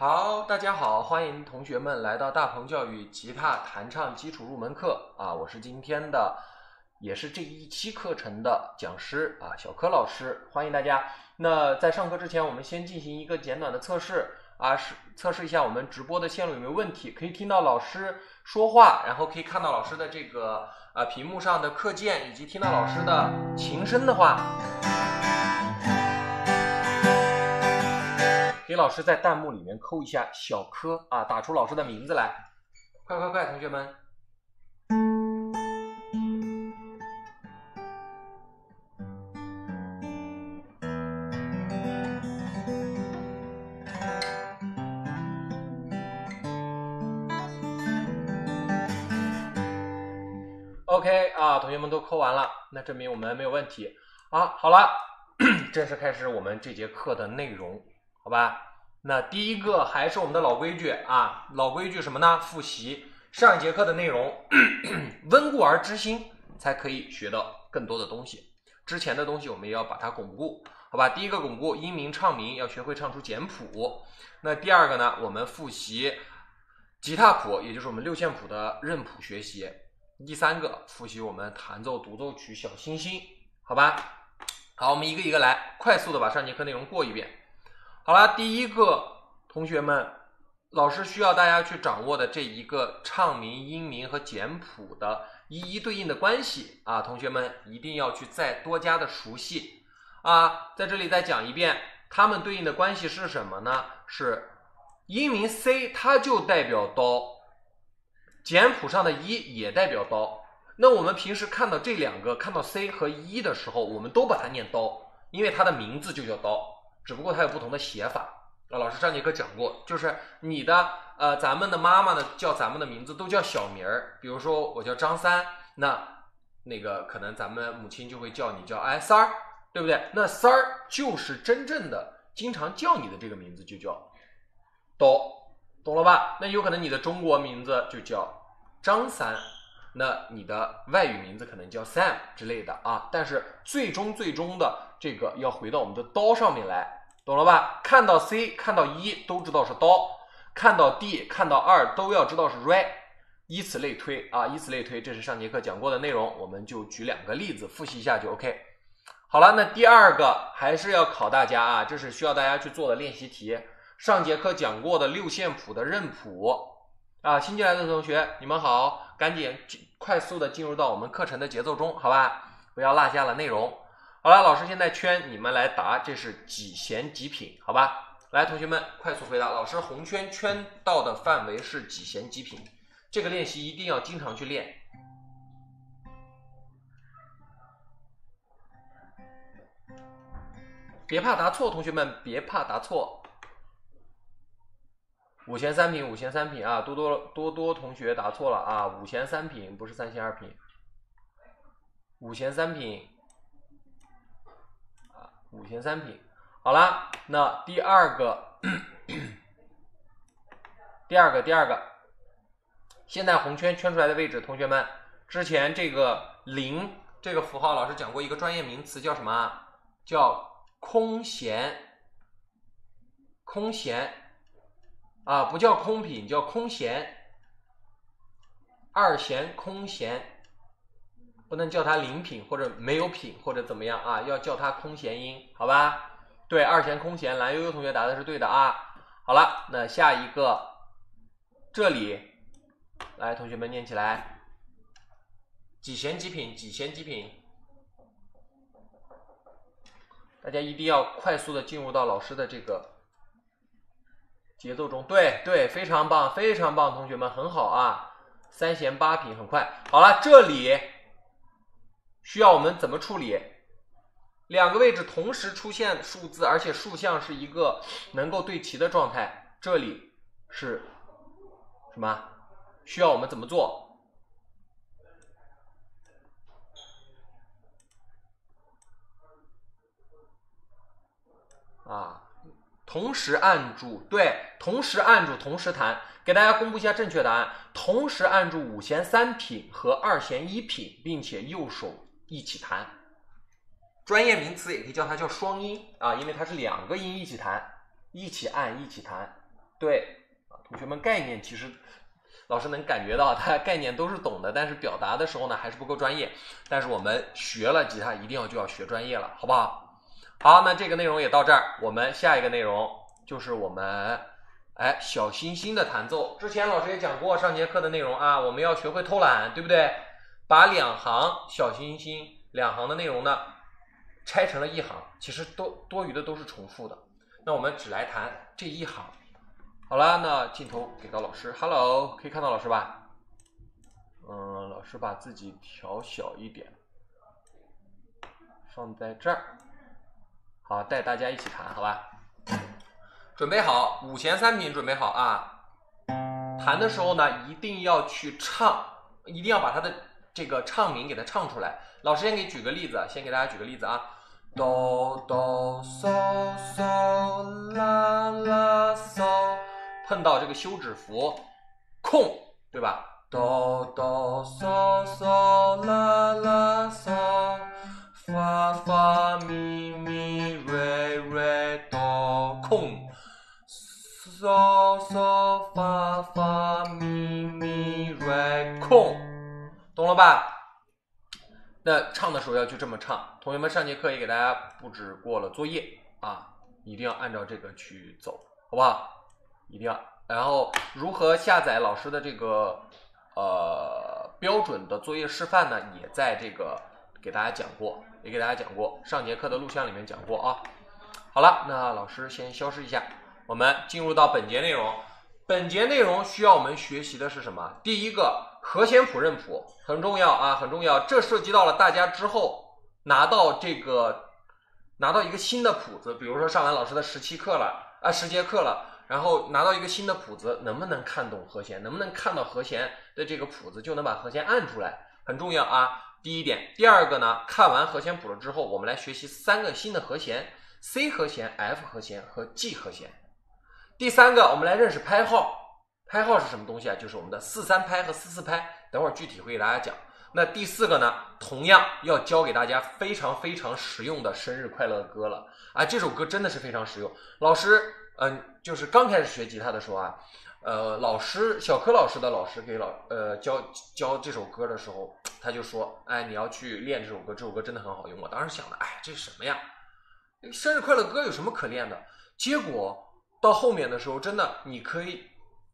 好，大家好，欢迎同学们来到大鹏教育吉他弹唱基础入门课啊！我是今天的，也是这一期课程的讲师啊，小柯老师，欢迎大家。那在上课之前，我们先进行一个简短的测试啊，是测试一下我们直播的线路有没有问题，可以听到老师说话，然后可以看到老师的这个啊屏幕上的课件，以及听到老师的琴声的话。给老师在弹幕里面扣一下小柯啊，打出老师的名字来，快快快，同学们。OK 啊，同学们都扣完了，那证明我们没有问题啊。好了，正式开始我们这节课的内容。好吧，那第一个还是我们的老规矩啊，老规矩什么呢？复习上一节课的内容，温故而知新，才可以学到更多的东西。之前的东西我们也要把它巩固，好吧？第一个巩固音名唱名，要学会唱出简谱。那第二个呢？我们复习吉他谱，也就是我们六线谱的认谱学习。第三个复习我们弹奏独奏曲小星星，好吧？好，我们一个一个来，快速的把上节课内容过一遍。好了，第一个同学们，老师需要大家去掌握的这一个唱名、音名和简谱的一一对应的关系啊，同学们一定要去再多加的熟悉啊。在这里再讲一遍，它们对应的关系是什么呢？是音名 C，它就代表刀，简谱上的一也代表刀。那我们平时看到这两个，看到 C 和一的时候，我们都把它念刀，因为它的名字就叫刀。只不过它有不同的写法啊，老师上节课讲过，就是你的呃，咱们的妈妈呢叫咱们的名字都叫小名儿，比如说我叫张三，那那个可能咱们母亲就会叫你叫哎三儿，对不对？那三儿就是真正的经常叫你的这个名字就叫刀，懂了吧？那有可能你的中国名字就叫张三，那你的外语名字可能叫 Sam 之类的啊，但是最终最终的。这个要回到我们的刀上面来，懂了吧？看到 C，看到一都知道是刀；看到 D，看到二都要知道是 Re，以此类推啊，以此类推。这是上节课讲过的内容，我们就举两个例子复习一下就 OK。好了，那第二个还是要考大家啊，这是需要大家去做的练习题。上节课讲过的六线谱的认谱啊，新进来的同学你们好，赶紧快速的进入到我们课程的节奏中，好吧？不要落下了内容。好了，老师现在圈你们来答，这是几弦几品？好吧，来，同学们快速回答。老师红圈圈到的范围是几弦几品？这个练习一定要经常去练，别怕答错，同学们别怕答错。五弦三品，五弦三品啊，多多多多同学答错了啊，五弦三品不是三弦二品，五弦三品。五弦三品，好了，那第二个，第二个，第二个，现在红圈圈出来的位置，同学们，之前这个零这个符号，老师讲过一个专业名词，叫什么？叫空弦，空弦，啊，不叫空品，叫空弦，二弦空弦。不能叫它零品或者没有品或者怎么样啊？要叫它空弦音，好吧？对，二弦空弦，蓝悠悠同学答的是对的啊。好了，那下一个，这里，来，同学们念起来，几弦几品？几弦几品？大家一定要快速的进入到老师的这个节奏中。对对，非常棒，非常棒，同学们很好啊。三弦八品，很快。好了，这里。需要我们怎么处理？两个位置同时出现数字，而且竖向是一个能够对齐的状态，这里是什么？需要我们怎么做？啊，同时按住，对，同时按住，同时弹。给大家公布一下正确答案：同时按住五弦三品和二弦一品，并且右手。一起弹，专业名词也可以叫它叫双音啊，因为它是两个音一起弹，一起按一起弹，对，同学们概念其实老师能感觉到，他概念都是懂的，但是表达的时候呢还是不够专业。但是我们学了吉他，一定要就要学专业了，好不好？好，那这个内容也到这儿，我们下一个内容就是我们哎小星星的弹奏。之前老师也讲过上节课的内容啊，我们要学会偷懒，对不对？把两行小星星两行的内容呢拆成了一行，其实多多余的都是重复的。那我们只来弹这一行。好了，那镜头给到老师，Hello，可以看到老师吧？嗯，老师把自己调小一点，放在这儿。好，带大家一起弹，好吧？准备好，五弦三品准备好啊！弹的时候呢，一定要去唱，一定要把它的这个唱名给它唱出来。老师先给举个例子，先给大家举个例子啊。哆哆嗦嗦啦啦嗦，碰到这个休止符，空，对吧？哆哆嗦嗦啦啦嗦，发发咪咪瑞瑞哆，空，嗦嗦发发咪咪瑞空，懂了吧？那唱的时候要就这么唱，同学们上节课也给大家布置过了作业啊，一定要按照这个去走，好不好？一定要。然后如何下载老师的这个呃标准的作业示范呢？也在这个给大家讲过，也给大家讲过，上节课的录像里面讲过啊。好了，那老师先消失一下，我们进入到本节内容。本节内容需要我们学习的是什么？第一个和弦谱认谱很重要啊，很重要。这涉及到了大家之后拿到这个拿到一个新的谱子，比如说上完老师的十七课了啊，十节课了，然后拿到一个新的谱子，能不能看懂和弦？能不能看到和弦的这个谱子就能把和弦按出来？很重要啊。第一点，第二个呢，看完和弦谱了之后，我们来学习三个新的和弦：C 和弦、F 和弦和 G 和弦。第三个，我们来认识拍号。拍号是什么东西啊？就是我们的四三拍和四四拍。等会儿具体会给大家讲。那第四个呢，同样要教给大家非常非常实用的生日快乐歌了啊！这首歌真的是非常实用。老师，嗯，就是刚开始学吉他的时候啊，呃，老师小柯老师的老师给老呃教教这首歌的时候，他就说，哎，你要去练这首歌，这首歌真的很好用。我当时想的，哎，这是什么呀？生日快乐歌有什么可练的？结果。到后面的时候，真的你可以，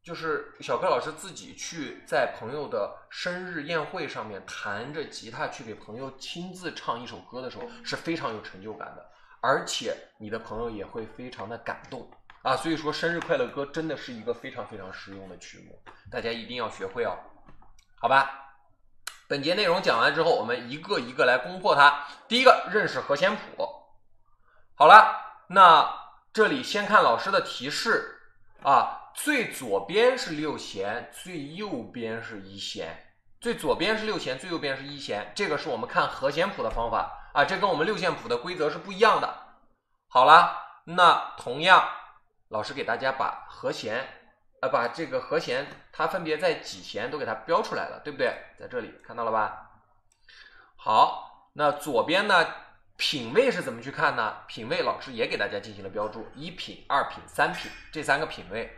就是小柯老师自己去在朋友的生日宴会上面弹着吉他去给朋友亲自唱一首歌的时候，是非常有成就感的，而且你的朋友也会非常的感动啊。所以说，生日快乐歌真的是一个非常非常实用的曲目，大家一定要学会哦，好吧？本节内容讲完之后，我们一个一个来攻破它。第一个，认识和弦谱。好了，那。这里先看老师的提示啊，最左边是六弦，最右边是一弦。最左边是六弦，最右边是一弦。这个是我们看和弦谱的方法啊，这跟我们六线谱的规则是不一样的。好了，那同样，老师给大家把和弦，呃，把这个和弦它分别在几弦都给它标出来了，对不对？在这里看到了吧？好，那左边呢？品位是怎么去看呢？品位老师也给大家进行了标注，一品、二品、三品这三个品位，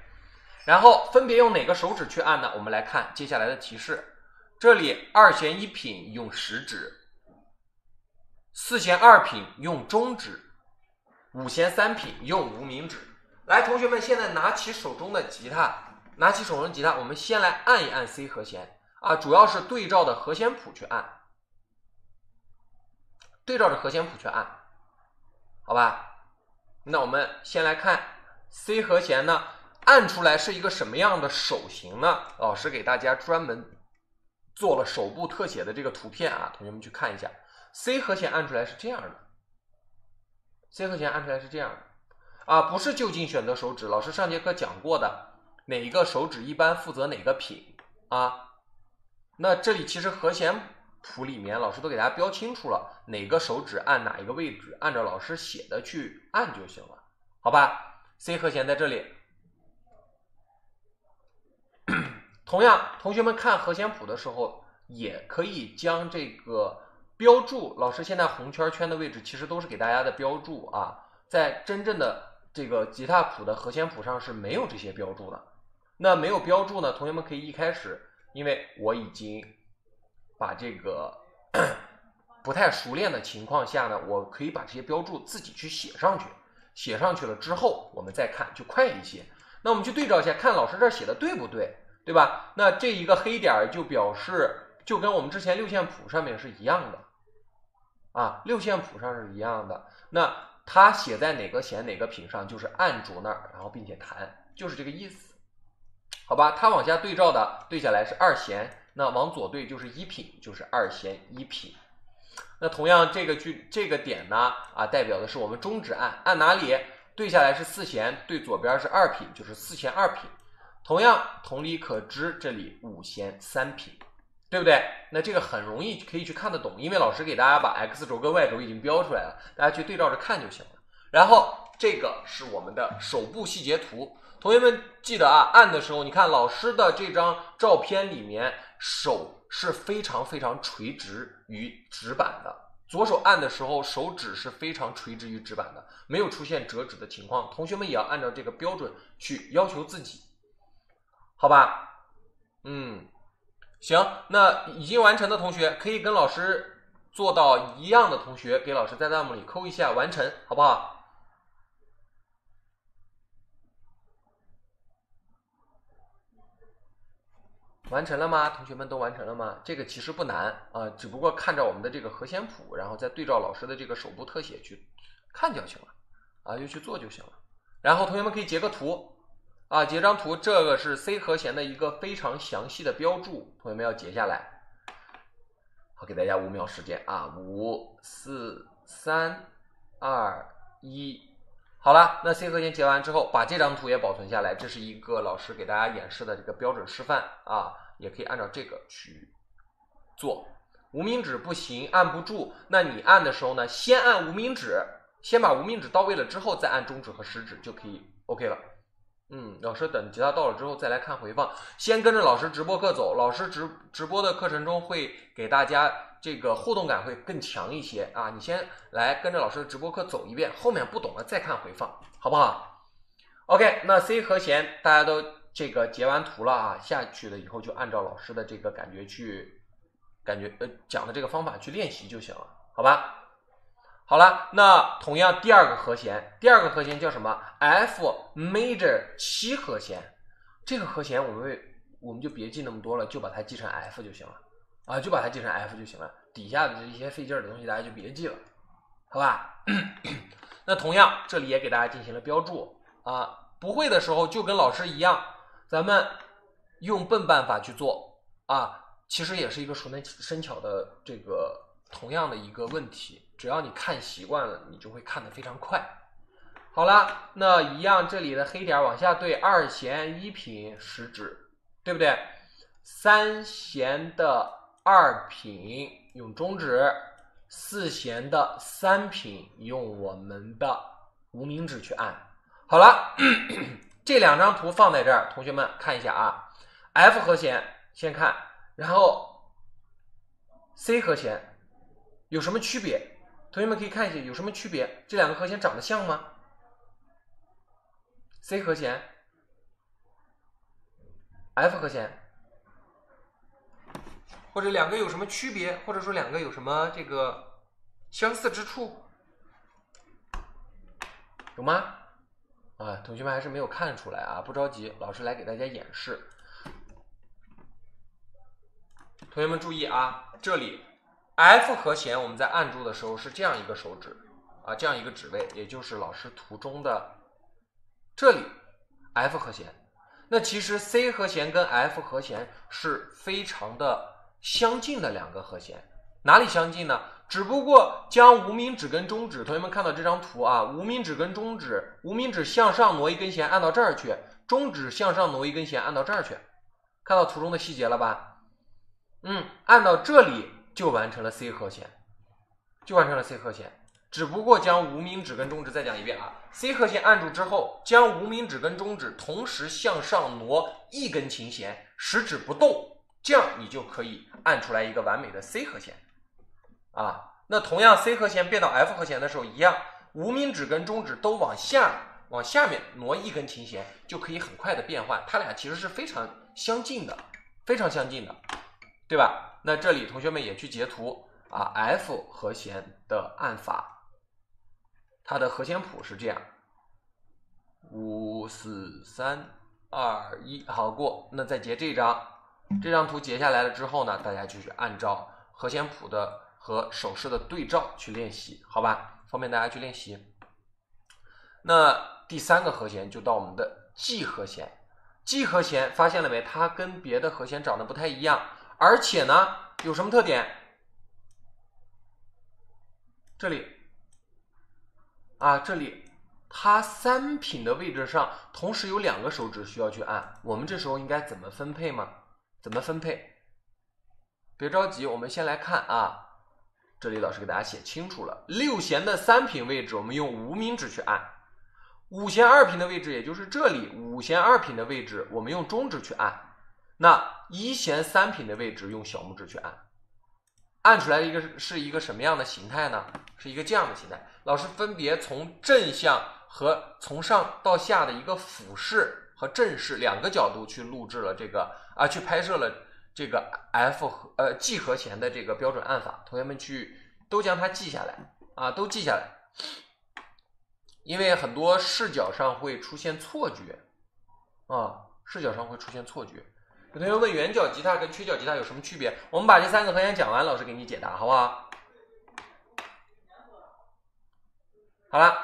然后分别用哪个手指去按呢？我们来看接下来的提示，这里二弦一品用食指，四弦二品用中指，五弦三品用无名指。来，同学们现在拿起手中的吉他，拿起手中的吉他，我们先来按一按 C 和弦啊，主要是对照的和弦谱去按。对照着和弦谱去按，好吧？那我们先来看 C 和弦呢，按出来是一个什么样的手型呢？老师给大家专门做了手部特写的这个图片啊，同学们去看一下，C 和弦按出来是这样的，C 和弦按出来是这样的啊，不是就近选择手指。老师上节课讲过的，哪一个手指一般负责哪个品啊？那这里其实和弦。谱里面老师都给大家标清楚了，哪个手指按哪一个位置，按照老师写的去按就行了，好吧？C 和弦在这里。同样，同学们看和弦谱的时候，也可以将这个标注，老师现在红圈圈的位置其实都是给大家的标注啊，在真正的。这个吉他谱的和弦谱上是没有这些标注的。那没有标注呢，同学们可以一开始，因为我已经把这个 不太熟练的情况下呢，我可以把这些标注自己去写上去。写上去了之后，我们再看就快一些。那我们去对照一下，看老师这写的对不对，对吧？那这一个黑点儿就表示就跟我们之前六线谱上面是一样的啊，六线谱上是一样的。那它写在哪个弦哪个品上，就是按住那儿，然后并且弹，就是这个意思，好吧？它往下对照的对下来是二弦，那往左对就是一品，就是二弦一品。那同样这个句这个点呢啊，代表的是我们中指按按哪里？对下来是四弦，对左边是二品，就是四弦二品。同样同理可知，这里五弦三品，对不对？那这个很容易可以去看得懂，因为老师给大家把 x 轴跟 y 轴已经标出来了，大家去对照着看就行了。然后这个是我们的手部细节图，同学们记得啊，按的时候你看老师的这张照片里面手。是非常非常垂直于纸板的，左手按的时候，手指是非常垂直于纸板的，没有出现折指的情况。同学们也要按照这个标准去要求自己，好吧？嗯，行，那已经完成的同学可以跟老师做到一样的同学，给老师在弹幕里扣一下完成，好不好？完成了吗？同学们都完成了吗？这个其实不难啊，只不过看着我们的这个和弦谱，然后再对照老师的这个手部特写去看就行了啊，就去做就行了。然后同学们可以截个图啊，截张图，这个是 C 和弦的一个非常详细的标注，同学们要截下来。好，给大家五秒时间啊，五、四、三、二、一。好了，那 C 和弦截完之后，把这张图也保存下来。这是一个老师给大家演示的这个标准示范啊，也可以按照这个去做。无名指不行，按不住，那你按的时候呢，先按无名指，先把无名指到位了之后，再按中指和食指就可以 OK 了。嗯，老师等吉他到了之后再来看回放，先跟着老师直播课走。老师直直播的课程中会给大家这个互动感会更强一些啊。你先来跟着老师的直播课走一遍，后面不懂了再看回放，好不好？OK，那 C 和弦大家都这个截完图了啊，下去了以后就按照老师的这个感觉去，感觉呃讲的这个方法去练习就行了，好吧？好了，那同样第二个和弦，第二个和弦叫什么？F major 七和弦。这个和弦我们我们就别记那么多了，就把它记成 F 就行了啊，就把它记成 F 就行了。底下的这些费劲儿的东西大家就别记了，好吧？那同样这里也给大家进行了标注啊，不会的时候就跟老师一样，咱们用笨办法去做啊，其实也是一个熟能生巧的这个同样的一个问题。只要你看习惯了，你就会看得非常快。好了，那一样，这里的黑点往下对，二弦一品食指，对不对？三弦的二品用中指，四弦的三品用我们的无名指去按。好了，这两张图放在这儿，同学们看一下啊。F 和弦先看，然后 C 和弦有什么区别？同学们可以看一下有什么区别？这两个和弦长得像吗？C 和弦，F 和弦，或者两个有什么区别？或者说两个有什么这个相似之处？有吗？啊，同学们还是没有看出来啊，不着急，老师来给大家演示。同学们注意啊，这里。F 和弦，我们在按住的时候是这样一个手指啊，这样一个指位，也就是老师图中的这里 F 和弦。那其实 C 和弦跟 F 和弦是非常的相近的两个和弦，哪里相近呢？只不过将无名指跟中指，同学们看到这张图啊，无名指跟中指，无名指向上挪一根弦按到这儿去，中指向上挪一根弦按到这儿去，看到图中的细节了吧？嗯，按到这里。就完成了 C 和弦，就完成了 C 和弦，只不过将无名指跟中指再讲一遍啊，C 和弦按住之后，将无名指跟中指同时向上挪一根琴弦，食指不动，这样你就可以按出来一个完美的 C 和弦啊。那同样 C 和弦变到 F 和弦的时候一样，无名指跟中指都往下往下面挪一根琴弦，就可以很快的变换。它俩其实是非常相近的，非常相近的，对吧？那这里同学们也去截图啊，F 和弦的按法，它的和弦谱是这样：五四三二一，好过。那再截这张，这张图截下来了之后呢，大家就去按照和弦谱的和手势的对照去练习，好吧？方便大家去练习。那第三个和弦就到我们的 G 和弦，G 和弦发现了没？它跟别的和弦长得不太一样，而且呢，有什么特点？这里啊，这里它三品的位置上同时有两个手指需要去按，我们这时候应该怎么分配吗？怎么分配？别着急，我们先来看啊。这里老师给大家写清楚了，六弦的三品位置我们用无名指去按，五弦二品的位置也就是这里五弦二品的位置我们用中指去按，那一弦三品的位置用小拇指去按，按出来一个是一个什么样的形态呢？是一个这样的形态。老师分别从正向和从上到下的一个俯视和正视两个角度去录制了这个啊，去拍摄了。这个 F 和呃 G 和弦的这个标准按法，同学们去都将它记下来啊，都记下来，因为很多视角上会出现错觉啊，视角上会出现错觉。同学问圆角吉他跟缺角吉他有什么区别？我们把这三个和弦讲完，老师给你解答，好不好？好了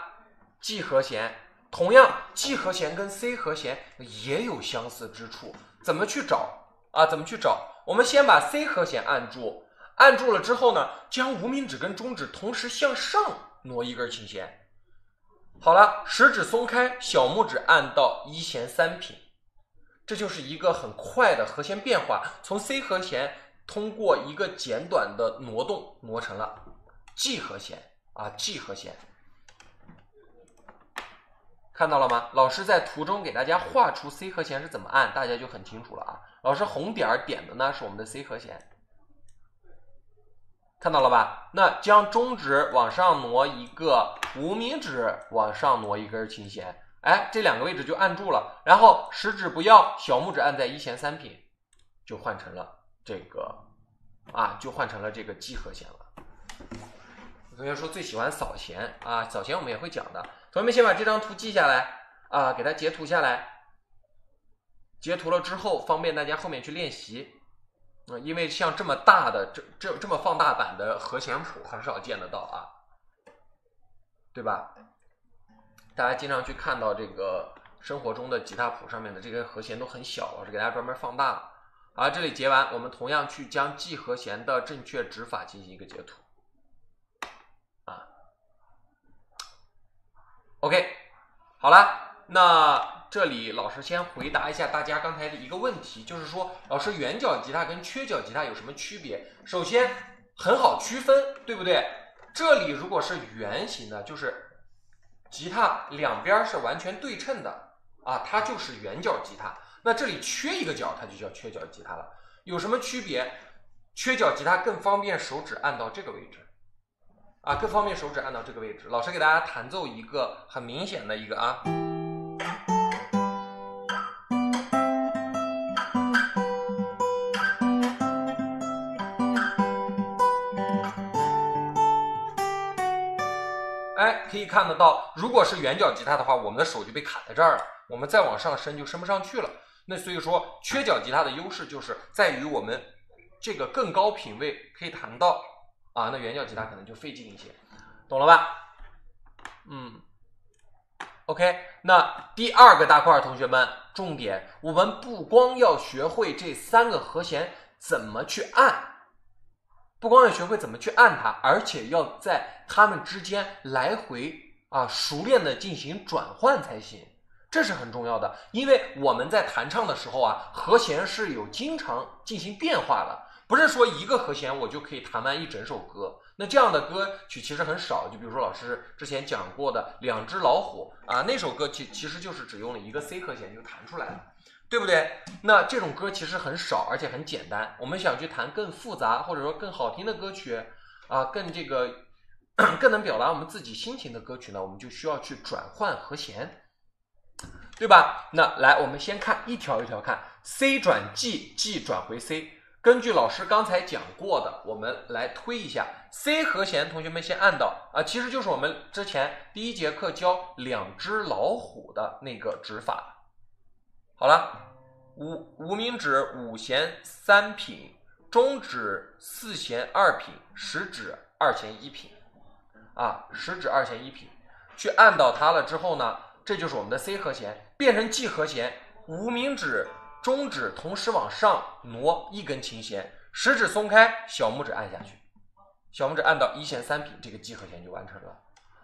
，G 和弦，同样 G 和弦跟 C 和弦也有相似之处，怎么去找？啊，怎么去找？我们先把 C 和弦按住，按住了之后呢，将无名指跟中指同时向上挪一根琴弦。好了，食指松开，小拇指按到一弦三品，这就是一个很快的和弦变化。从 C 和弦通过一个简短的挪动，挪成了 G 和弦啊，G 和弦。看到了吗？老师在图中给大家画出 C 和弦是怎么按，大家就很清楚了啊。老师红点儿点的呢是我们的 C 和弦，看到了吧？那将中指往上挪一个，无名指往上挪一根琴弦，哎，这两个位置就按住了。然后食指不要，小拇指按在一弦三品，就换成了这个啊，就换成了这个 G 和弦了。有同学说最喜欢扫弦啊，扫弦我们也会讲的。同学们先把这张图记下来啊，给它截图下来。截图了之后，方便大家后面去练习。啊，因为像这么大的这这这么放大版的和弦谱很少见得到啊，对吧？大家经常去看到这个生活中的吉他谱上面的这个和弦都很小，老师给大家专门放大了。好，这里截完，我们同样去将 G 和弦的正确指法进行一个截图。啊 OK，好了，那这里老师先回答一下大家刚才的一个问题，就是说，老师圆角吉他跟缺角吉他有什么区别？首先很好区分，对不对？这里如果是圆形的，就是吉他两边是完全对称的啊，它就是圆角吉他。那这里缺一个角，它就叫缺角吉他了。有什么区别？缺角吉他更方便手指按到这个位置。啊，更方便手指按到这个位置。老师给大家弹奏一个很明显的一个啊，可以看得到，如果是圆角吉他的话，我们的手就被卡在这儿了，我们再往上伸就伸不上去了。那所以说，缺角吉他的优势就是在于我们这个更高品位可以弹到。啊，那圆角吉他可能就费劲一些，懂了吧？嗯，OK，那第二个大块，同学们，重点，我们不光要学会这三个和弦怎么去按，不光要学会怎么去按它，而且要在它们之间来回啊熟练的进行转换才行，这是很重要的，因为我们在弹唱的时候啊，和弦是有经常进行变化的。不是说一个和弦我就可以弹完一整首歌，那这样的歌曲其实很少。就比如说老师之前讲过的《两只老虎》啊，那首歌其其实就是只用了一个 C 和弦就弹出来了，对不对？那这种歌其实很少，而且很简单。我们想去弹更复杂或者说更好听的歌曲啊，更这个更能表达我们自己心情的歌曲呢，我们就需要去转换和弦对吧？那来，我们先看一条一条看，C 转 G，G 转回 C。根据老师刚才讲过的，我们来推一下 C 和弦。同学们先按到啊，其实就是我们之前第一节课教两只老虎的那个指法。好了，无无名指五弦三品，中指四弦二品，食指二弦一品，啊，食指二弦一品，去按到它了之后呢，这就是我们的 C 和弦，变成 G 和弦，无名指。中指同时往上挪一根琴弦，食指松开，小拇指按下去，小拇指按到一弦三品，这个 G 和弦就完成了。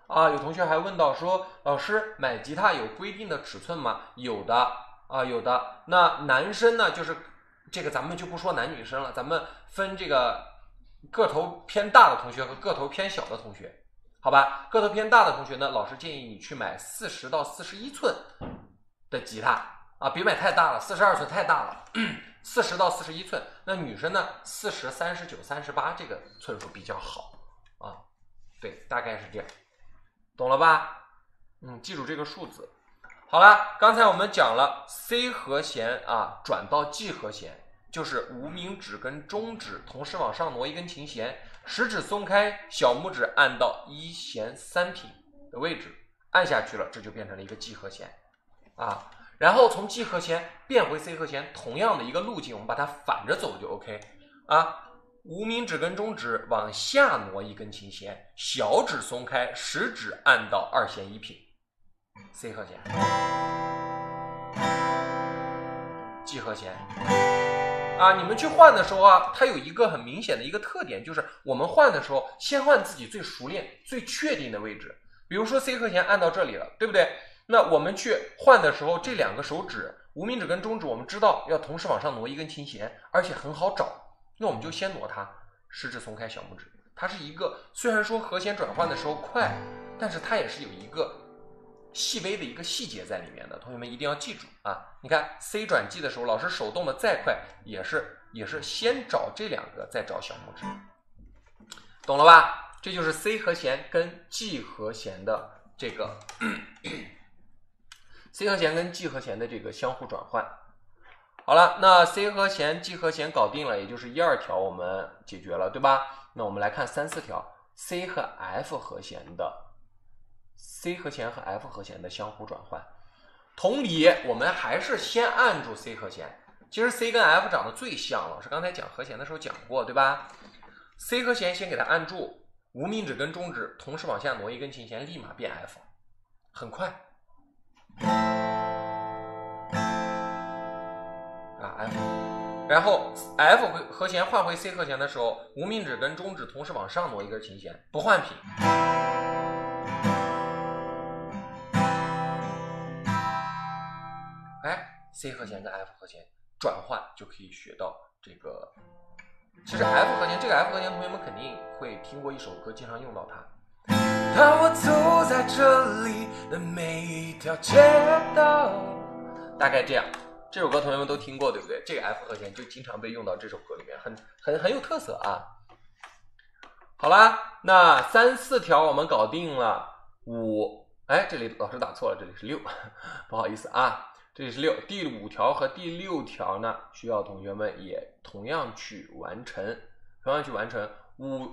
啊，有同学还问到说，老师买吉他有规定的尺寸吗？有的啊，有的。那男生呢，就是这个咱们就不说男女生了，咱们分这个个头偏大的同学和个头偏小的同学，好吧？个头偏大的同学呢，老师建议你去买四十到四十一寸的吉他。啊，别买太大了，四十二寸太大了，四十到四十一寸。那女生呢，四十三十九、三十八这个寸数比较好啊。对，大概是这样，懂了吧？嗯，记住这个数字。好了，刚才我们讲了 C 和弦啊，转到 G 和弦，就是无名指跟中指同时往上挪一根琴弦，食指松开，小拇指按到一弦三品的位置，按下去了，这就变成了一个 G 和弦啊。然后从 G 和弦变回 C 和弦，同样的一个路径，我们把它反着走就 OK 啊。无名指跟中指往下挪一根琴弦，小指松开，食指按到二弦一品，C 和弦，G 和弦啊。你们去换的时候啊，它有一个很明显的一个特点，就是我们换的时候先换自己最熟练、最确定的位置。比如说 C 和弦按到这里了，对不对？那我们去换的时候，这两个手指，无名指跟中指，我们知道要同时往上挪一根琴弦，而且很好找。那我们就先挪它，食指松开小拇指。它是一个虽然说和弦转换的时候快，但是它也是有一个细微的一个细节在里面的。同学们一定要记住啊！你看 C 转 G 的时候，老师手动的再快，也是也是先找这两个，再找小拇指，懂了吧？这就是 C 和弦跟 G 和弦的这个。C 和弦跟 G 和弦的这个相互转换，好了，那 C 和弦、G 和弦搞定了，也就是一二条我们解决了，对吧？那我们来看三四条，C 和 F 和弦的 C 和弦和 F 和弦的相互转换。同理，我们还是先按住 C 和弦。其实 C 跟 F 长得最像，老师刚才讲和弦的时候讲过，对吧？C 和弦先给它按住，无名指跟中指同时往下挪一根琴弦，立马变 F，很快。啊，F，然后 F 和弦换回 C 和弦的时候，无名指跟中指同时往上挪一根琴弦，不换品。，C 和弦跟 F 和弦转换就可以学到这个。其实 F 和弦，这个 F 和弦，同学们肯定会听过一首歌，经常用到它。当我走在这里的每一条街道，大概这样。这首歌同学们都听过，对不对？这个 F 和弦就经常被用到这首歌里面，很很很有特色啊。好啦，那三四条我们搞定了。五，哎，这里老师打错了，这里是六，不好意思啊，这里是六。第五条和第六条呢，需要同学们也同样去完成，同样去完成五。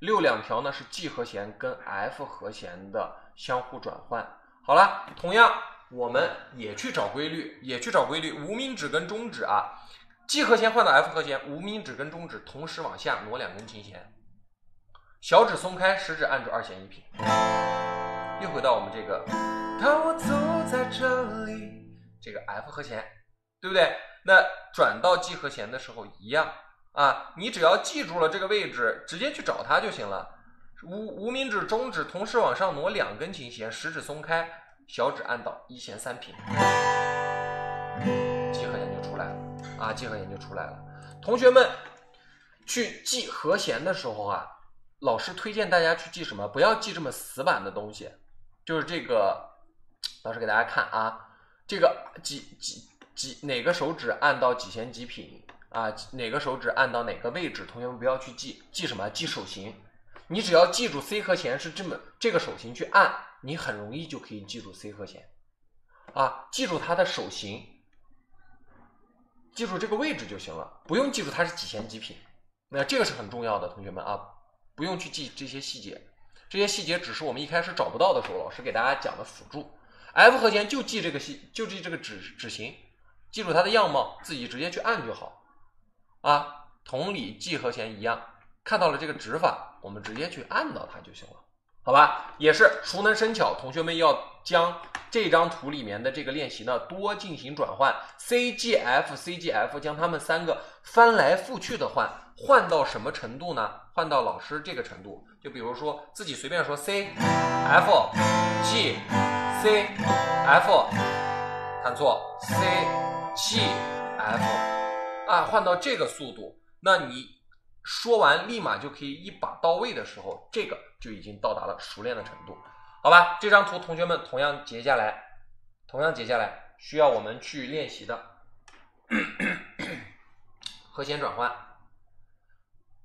六两条呢是 G 和弦跟 F 和弦的相互转换。好了，同样我们也去找规律，也去找规律。无名指跟中指啊，G 和弦换到 F 和弦，无名指跟中指同时往下挪两根琴弦，小指松开，食指按住二弦一品。又回到我们这个，当我走在这里，这个 F 和弦，对不对？那转到 G 和弦的时候一样。啊，你只要记住了这个位置，直接去找它就行了。无无名指、中指同时往上挪两根琴弦，食指松开，小指按到一弦三品，G 和弦就出来了。啊，G 和弦就出来了。同学们去记和弦的时候啊，老师推荐大家去记什么？不要记这么死板的东西，就是这个，老师给大家看啊，这个几几几哪个手指按到几弦几品。啊，哪个手指按到哪个位置？同学们不要去记，记什么？记手型。你只要记住 C 和弦是这么这个手型去按，你很容易就可以记住 C 和弦。啊，记住它的手型，记住这个位置就行了，不用记住它是几弦几品。那这个是很重要的，同学们啊，不用去记这些细节，这些细节只是我们一开始找不到的时候，老师给大家讲的辅助。F 和弦就记这个细，就记这个指指型，记住它的样貌，自己直接去按就好。啊，同理，G 和弦一样，看到了这个指法，我们直接去按到它就行了，好吧？也是熟能生巧，同学们要将这张图里面的这个练习呢多进行转换，C G F C G F，将它们三个翻来覆去的换，换到什么程度呢？换到老师这个程度，就比如说自己随便说 C F G C F，看错 C G F。啊，换到这个速度，那你说完立马就可以一把到位的时候，这个就已经到达了熟练的程度，好吧？这张图同学们同样截下来，同样截下来，需要我们去练习的和弦转换。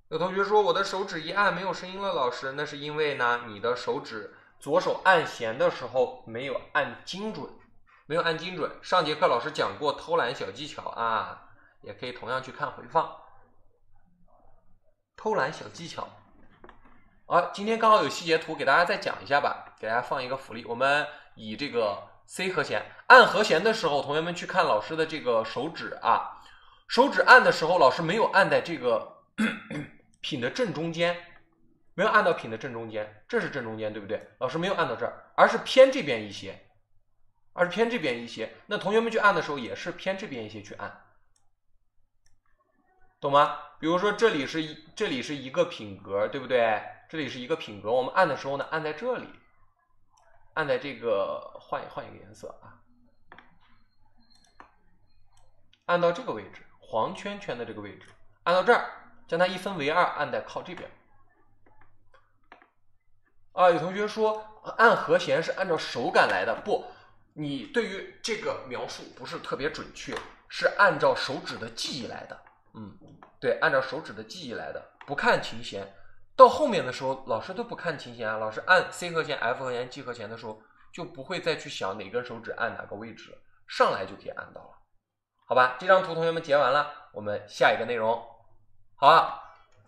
有同学说我的手指一按没有声音了，老师，那是因为呢，你的手指左手按弦的时候没有按精准，没有按精准。上节课老师讲过偷懒小技巧啊。也可以同样去看回放，偷懒小技巧。啊，今天刚好有细节图，给大家再讲一下吧，给大家放一个福利。我们以这个 C 和弦按和弦的时候，同学们去看老师的这个手指啊，手指按的时候，老师没有按在这个 品的正中间，没有按到品的正中间，这是正中间，对不对？老师没有按到这儿，而是偏这边一些，而是偏这边一些。那同学们去按的时候，也是偏这边一些去按。懂吗？比如说这里是一这里是一个品格，对不对？这里是一个品格，我们按的时候呢，按在这里，按在这个换换一个颜色啊，按到这个位置，黄圈圈的这个位置，按到这儿，将它一分为二，按在靠这边。啊，有同学说按和弦是按照手感来的，不，你对于这个描述不是特别准确，是按照手指的记忆来的。嗯，对，按照手指的记忆来的，不看琴弦。到后面的时候，老师都不看琴弦啊，老师按 C 和弦、F 和弦、G 和弦的时候，就不会再去想哪根手指按哪个位置，上来就可以按到了。好吧，这张图同学们截完了，我们下一个内容。好啊，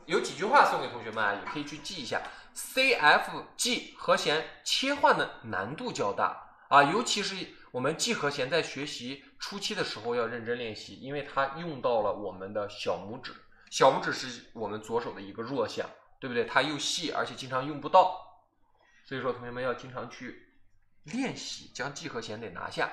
有几句话送给同学们啊，也可以去记一下。C、F、G 和弦切换的难度较大啊，尤其是。我们 G 和弦在学习初期的时候要认真练习，因为它用到了我们的小拇指，小拇指是我们左手的一个弱项，对不对？它又细，而且经常用不到，所以说同学们要经常去练习，将 G 和弦得拿下。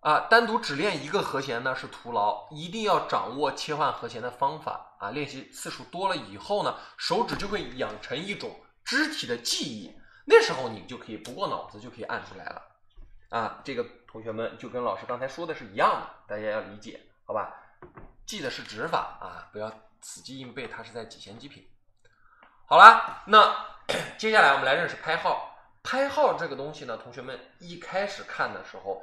啊，单独只练一个和弦呢是徒劳，一定要掌握切换和弦的方法啊！练习次数多了以后呢，手指就会养成一种肢体的记忆，那时候你就可以不过脑子就可以按出来了。啊，这个同学们就跟老师刚才说的是一样的，大家要理解，好吧？记的是指法啊，不要死记硬背，它是在几弦几品。好了，那 接下来我们来认识拍号。拍号这个东西呢，同学们一开始看的时候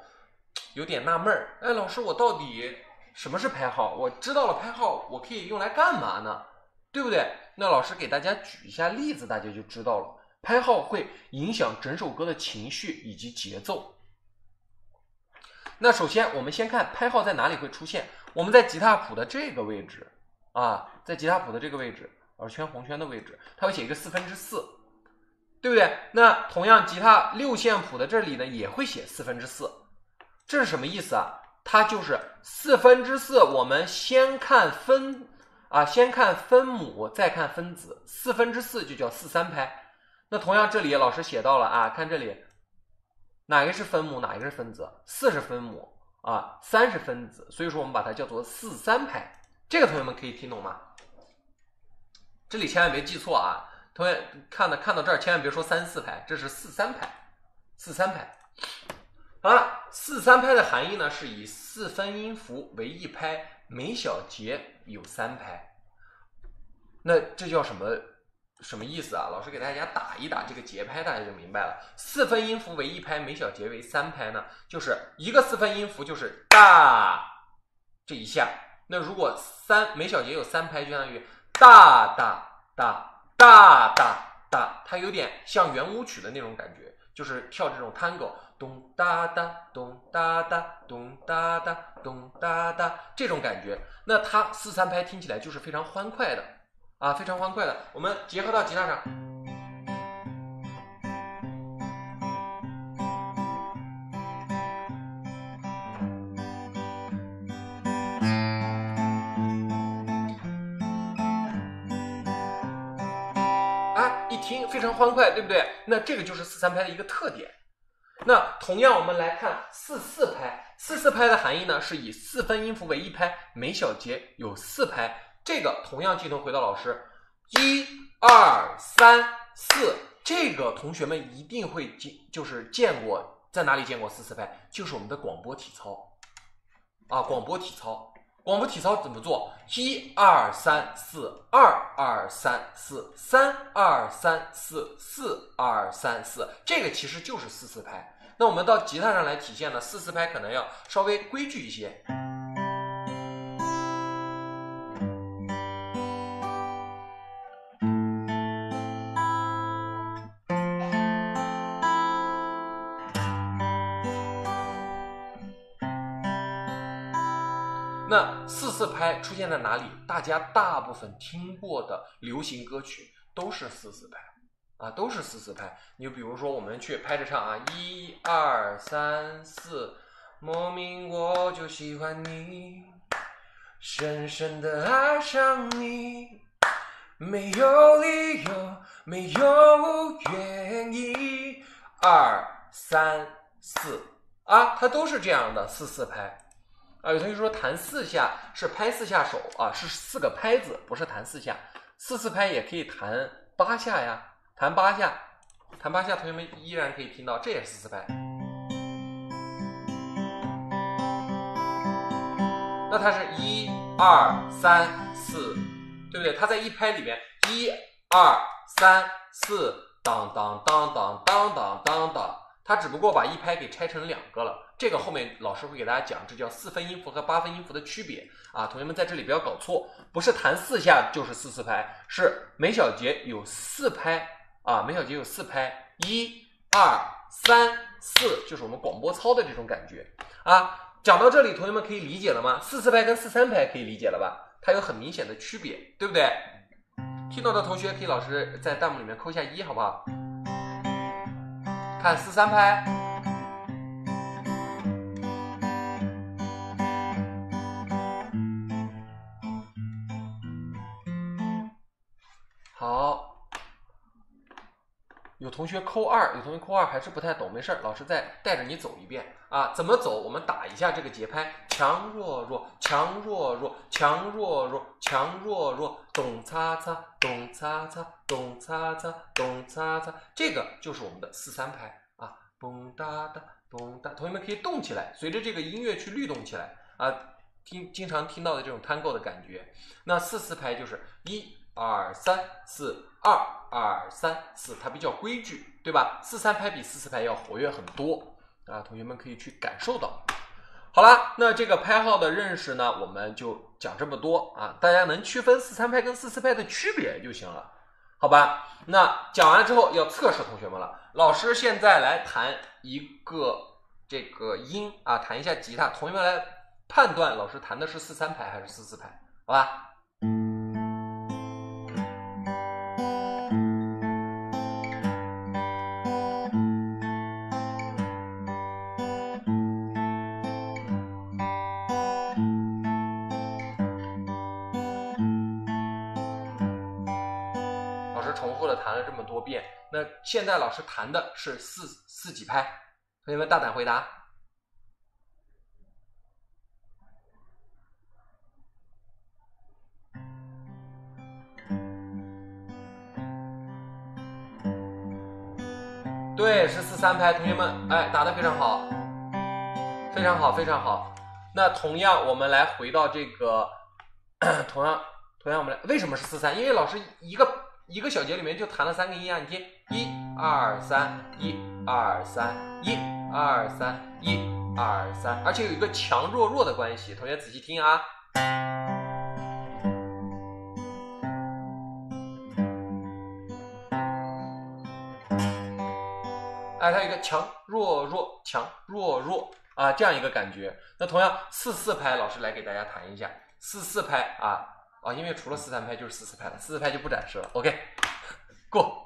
有点纳闷儿，哎，老师，我到底什么是拍号？我知道了拍号，我可以用来干嘛呢？对不对？那老师给大家举一下例子，大家就知道了。拍号会影响整首歌的情绪以及节奏。那首先，我们先看拍号在哪里会出现。我们在吉他谱的这个位置啊，在吉他谱的这个位置，耳圈红圈的位置，它会写一个四分之四，对不对？那同样，吉他六线谱的这里呢，也会写四分之四。这是什么意思啊？它就是四分之四。我们先看分啊，先看分母，再看分子，四分之四就叫四三拍。那同样，这里老师写到了啊，看这里。哪个是分母，哪个是分子？四是分母啊，三是分子，所以说我们把它叫做四三拍。这个同学们可以听懂吗？这里千万别记错啊！同学看到看到这儿，千万别说三四拍，这是四三拍，四三拍。好了，四三拍的含义呢，是以四分音符为一拍，每小节有三拍。那这叫什么？什么意思啊？老师给大家打一打这个节拍，大家就明白了。四分音符为一拍，每小节为三拍呢，就是一个四分音符就是大这一下。那如果三每小节有三拍，就相当于大大大大大大，它有点像圆舞曲的那种感觉，就是跳这种 tango，咚哒哒，咚哒哒，咚哒哒，咚哒哒，这种感觉，那它四三拍听起来就是非常欢快的啊，非常欢快的。我们结合到吉他上。一听非常欢快，对不对？那这个就是四三拍的一个特点。那同样，我们来看四四拍，四四拍的含义呢，是以四分音符为一拍，每小节有四拍。这个同样镜头回到老师，一二三四，这个同学们一定会见，就是见过，在哪里见过四四拍？就是我们的广播体操啊，广播体操。广播体操怎么做？一二三四，二二三四，三二三四，四二三四，这个其实就是四四拍。那我们到吉他上来体现呢，四四拍可能要稍微规矩一些。那四四拍出现在哪里？大家大部分听过的流行歌曲都是四四拍啊，都是四四拍。你就比如说，我们去拍着唱啊，一二三四，莫名我就喜欢你，深深的爱上你，没有理由，没有原因，二三四啊，它都是这样的四四拍。啊，有同学说弹四下是拍四下手啊，是四个拍子，不是弹四下。四四拍也可以弹八下呀，弹八下，弹八下，同学们依然可以听到，这也是四四拍。那它是一二三四，对不对？它在一拍里面，一二三四，当当当当当当当当，它只不过把一拍给拆成两个了。这个后面老师会给大家讲，这叫四分音符和八分音符的区别啊，同学们在这里不要搞错，不是弹四下就是四四拍，是每小节有四拍啊，每小节有四拍，一、二、三、四，就是我们广播操的这种感觉啊。讲到这里，同学们可以理解了吗？四四拍跟四三拍可以理解了吧？它有很明显的区别，对不对？听到的同学可以老师在弹幕里面扣下一，好不好？看四三拍。好有同学扣二，有同学扣二还是不太懂，没事儿，老师再带着你走一遍啊。怎么走？我们打一下这个节拍，强弱弱，强弱弱，强弱弱，强弱弱，咚擦擦，咚擦擦，咚擦擦，咚擦擦，这个就是我们的四三拍啊，咚哒哒，咚哒，同学们可以动起来，随着这个音乐去律动起来啊，听经常听到的这种 tango 的感觉。那四四拍就是一。二三四二二三四，它比较规矩，对吧？四三拍比四四拍要活跃很多啊，同学们可以去感受到。好了，那这个拍号的认识呢，我们就讲这么多啊，大家能区分四三拍跟四四拍的区别就行了，好吧？那讲完之后要测试同学们了，老师现在来弹一个这个音啊，弹一下吉他，同学们来判断老师弹的是四三拍还是四四拍，好吧？现在老师弹的是四四几拍？同学们大胆回答。对，是四三拍。同学们，哎，答的非常好，非常好，非常好。那同样，我们来回到这个，同样，同样，我们来，为什么是四三？因为老师一个。一个小节里面就弹了三个音啊，你听，一二三，一二三，一二三，一二三，而且有一个强弱弱的关系，同学仔细听啊。哎，它有一个强弱弱强弱弱啊这样一个感觉。那同样四四拍，老师来给大家弹一下四四拍啊啊，因为除了四三拍就是四四拍了，四四拍就不展示了。OK，过。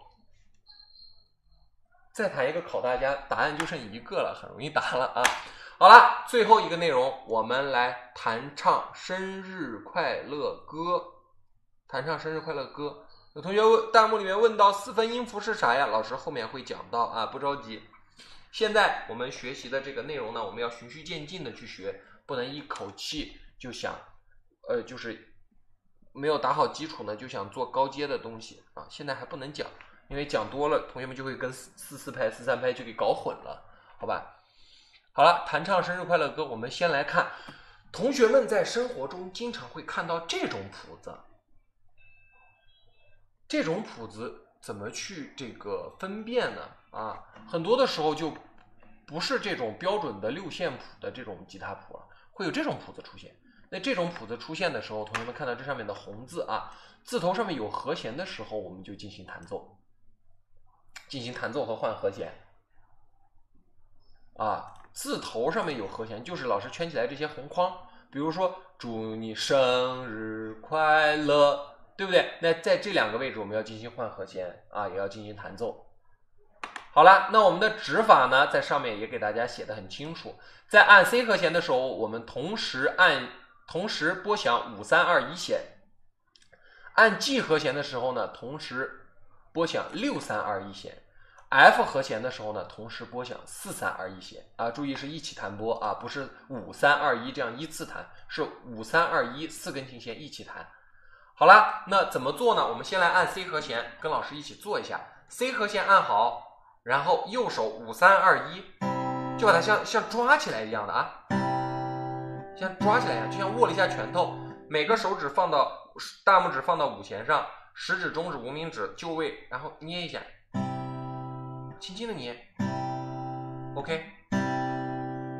再弹一个考大家，答案就剩一个了，很容易答了啊。好了，最后一个内容，我们来弹唱生日快乐歌。弹唱生日快乐歌，有同学问弹幕里面问到四分音符是啥呀？老师后面会讲到啊，不着急。现在我们学习的这个内容呢，我们要循序渐进的去学，不能一口气就想，呃，就是没有打好基础呢，就想做高阶的东西啊。现在还不能讲。因为讲多了，同学们就会跟四四四拍、四三拍就给搞混了，好吧？好了，弹唱生日快乐歌，我们先来看，同学们在生活中经常会看到这种谱子，这种谱子怎么去这个分辨呢？啊，很多的时候就不是这种标准的六线谱的这种吉他谱了，会有这种谱子出现。那这种谱子出现的时候，同学们看到这上面的红字啊，字头上面有和弦的时候，我们就进行弹奏。进行弹奏和换和弦，啊，字头上面有和弦，就是老师圈起来这些红框，比如说祝你生日快乐，对不对？那在这两个位置我们要进行换和弦啊，也要进行弹奏。好了，那我们的指法呢，在上面也给大家写的很清楚，在按 C 和弦的时候，我们同时按同时拨响五三二一弦；按 G 和弦的时候呢，同时。拨响六三二一弦，F 和弦的时候呢，同时拨响四三二一弦啊，注意是一起弹拨啊，不是五三二一这样依次弹，是五三二一四根琴弦一起弹。好了，那怎么做呢？我们先来按 C 和弦，跟老师一起做一下。C 和弦按好，然后右手五三二一，就把它像像抓起来一样的啊，像抓起来一样，就像握了一下拳头，每个手指放到大拇指放到五弦上。食指、中指、无名指就位，然后捏一下，轻轻的捏。OK。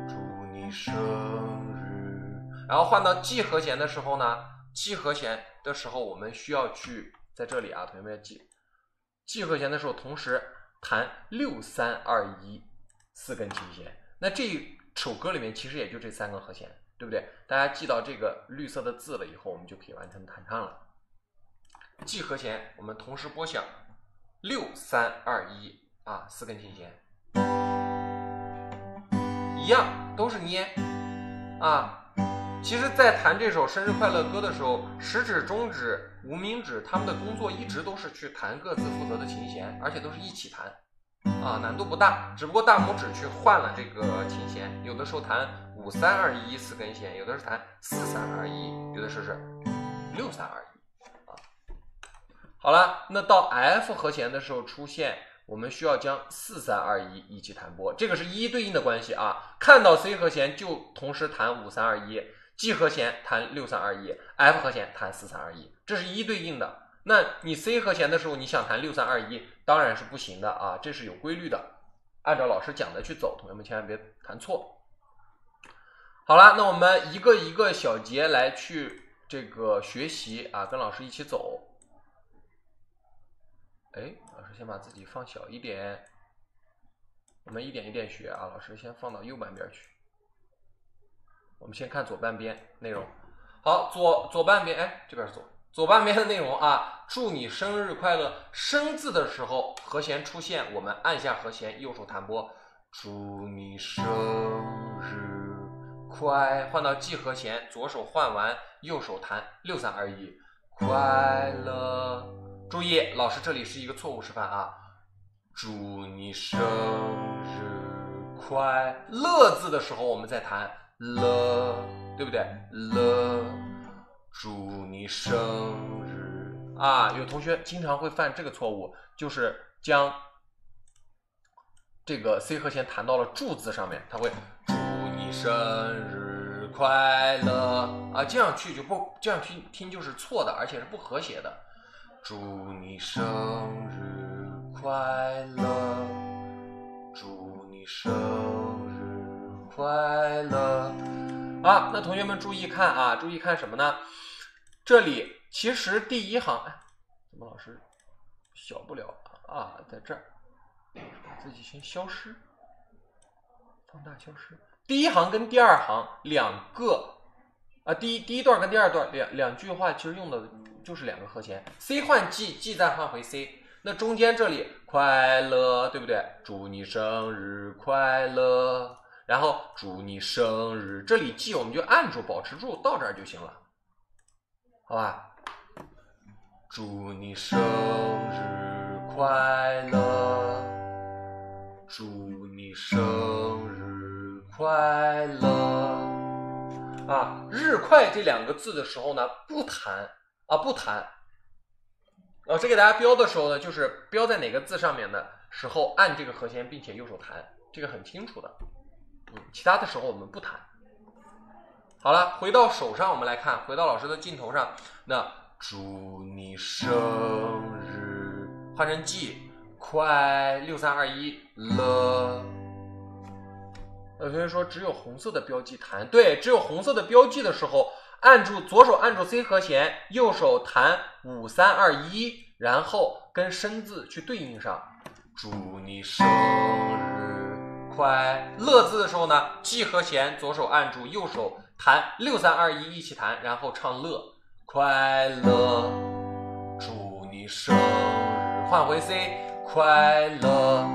祝你生日。然后换到 G 和弦的时候呢，G 和弦的时候我们需要去在这里啊，同学们要记，G 和弦的时候同时弹六三二一四根琴弦。那这一首歌里面其实也就这三个和弦，对不对？大家记到这个绿色的字了以后，我们就可以完成弹唱了。G 和弦，我们同时拨响六三二一啊，四根琴弦，一样都是捏啊。其实，在弹这首生日快乐歌的时候，食指、中指、无名指他们的工作一直都是去弹各自负责的琴弦，而且都是一起弹啊，难度不大。只不过大拇指去换了这个琴弦，有的时候弹五三二一四根弦，有的是弹四三二一，有的时候是六三二一。好了，那到 F 和弦的时候出现，我们需要将四三二一一起弹拨，这个是一一对应的关系啊。看到 C 和弦就同时弹五三二一，G 和弦弹六三二一，F 和弦弹四三二一，这是一对应的。那你 C 和弦的时候，你想弹六三二一，当然是不行的啊，这是有规律的，按照老师讲的去走，同学们千万别弹错。好了，那我们一个一个小节来去这个学习啊，跟老师一起走。哎，老师先把自己放小一点，我们一点一点学啊。老师先放到右半边去，我们先看左半边内容。好，左左半边，哎，这边是左，左半边的内容啊。祝你生日快乐，生字的时候和弦出现，我们按下和弦，右手弹拨。祝你生日快，换到 G 和弦，左手换完，右手弹六三二一，快乐。注意，老师这里是一个错误示范啊！祝你生日快乐字的时候，我们再弹了，对不对？了，祝你生日啊！有同学经常会犯这个错误，就是将这个 C 和弦弹到了柱字上面，他会祝你生日快乐啊，这样去就不这样听听就是错的，而且是不和谐的。祝你生日快乐！祝你生日快乐！啊，那同学们注意看啊，注意看什么呢？这里其实第一行，哎，怎么老师小不了啊？在这儿，自己先消失，放大消失。第一行跟第二行两个啊，第一第一段跟第二段两两句话，其实用的就是两个和弦，C 换 G，G 再换回 C。那中间这里快乐，对不对？祝你生日快乐，然后祝你生日，这里 G 我们就按住，保持住，到这儿就行了，好吧？祝你生日快乐，祝你生日快乐啊！日快这两个字的时候呢，不弹啊，不弹。老师给大家标的时候呢，就是标在哪个字上面的时候按这个和弦，并且右手弹，这个很清楚的。嗯，其他的时候我们不弹。好了，回到手上，我们来看，回到老师的镜头上，那祝你生日，换成 G，快六三二一了。有同学说只有红色的标记弹，对，只有红色的标记的时候。按住左手按住 C 和弦，右手弹五三二一，然后跟生字去对应上。祝你生日快乐字的时候呢，G 和弦左手按住，右手弹六三二一一起弹，然后唱乐快乐。祝你生日，换回 C 快乐。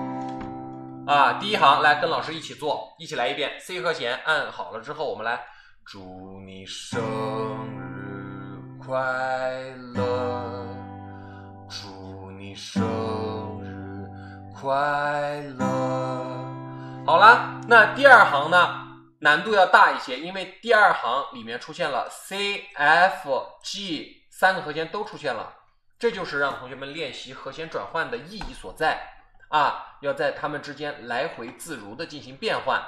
啊，第一行来跟老师一起做，一起来一遍 C 和弦按好了之后，我们来。祝你生日快乐！祝你生日快乐！好了，那第二行呢，难度要大一些，因为第二行里面出现了 C、F、G 三个和弦都出现了，这就是让同学们练习和弦转换的意义所在啊！要在它们之间来回自如的进行变换。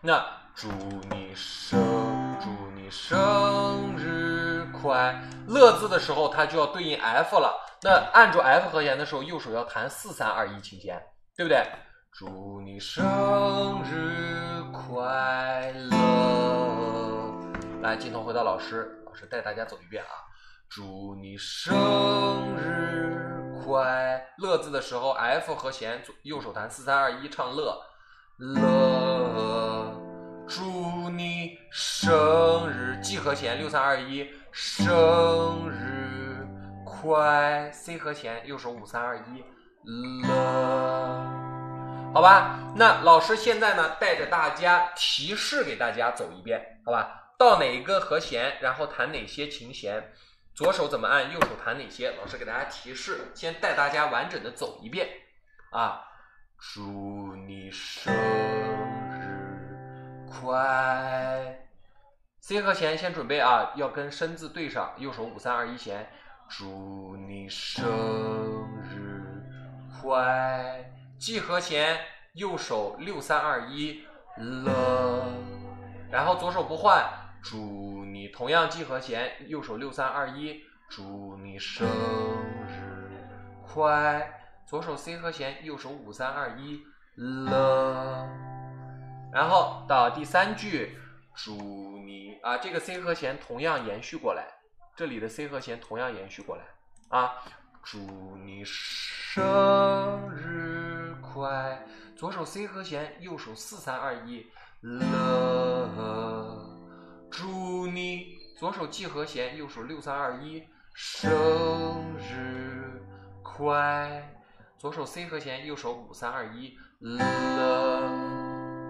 那祝你生。祝你生日快乐字的时候，它就要对应 F 了。那按住 F 和弦的时候，右手要弹四三二一琴弦，对不对？祝你生日快乐！来，镜头回到老师，老师带大家走一遍啊。祝你生日快乐字的时候，F 和弦右手弹四三二一，唱乐乐。祝你生日，G 和弦六三二一，生日快，C 和弦右手五三二一了，好吧？那老师现在呢，带着大家提示给大家走一遍，好吧？到哪一个和弦，然后弹哪些琴弦，左手怎么按，右手弹哪些？老师给大家提示，先带大家完整的走一遍啊！祝你生。快，C 和弦先准备啊，要跟生字对上，右手五三二一弦，祝你生日快，G 和弦右手六三二一了，然后左手不换，祝你同样 G 和弦右手六三二一，祝你生日快，左手 C 和弦右手五三二一了。然后到第三句，祝你啊，这个 C 和弦同样延续过来，这里的 C 和弦同样延续过来啊，祝你生日快，左手 C 和弦，右手四三二一了，祝你左手 G 和弦，右手六三二一，生日快，左手 C 和弦，右手五三二一了。